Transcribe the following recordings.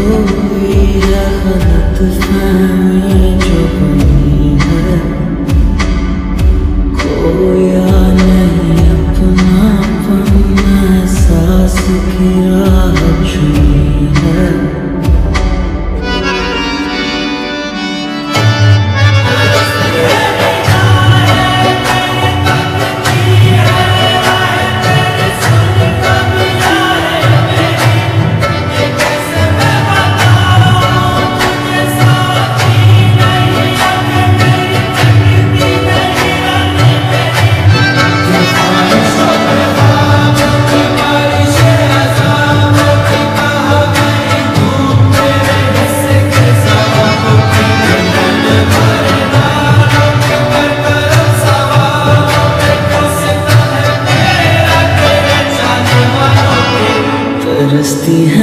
कोई रहमत फहमी जो see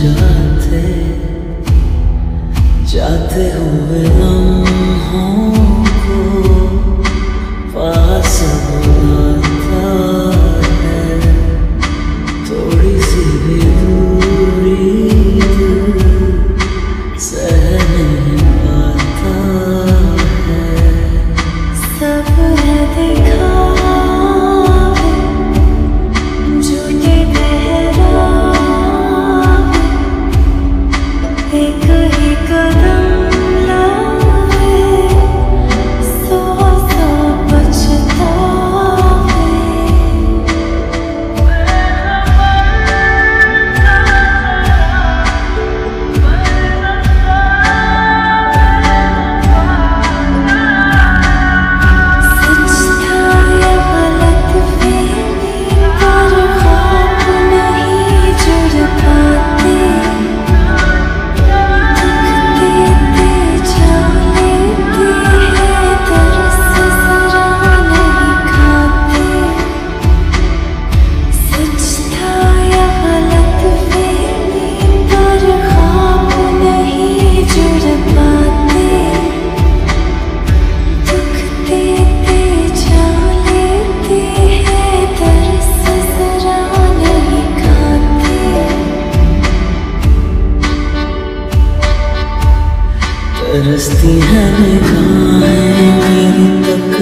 just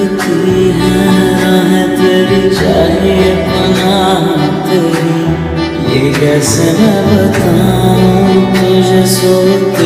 सकती है राह तेरी चाहिए पना तेरी। ये कैसे मैं बताऊँ तुझे सोता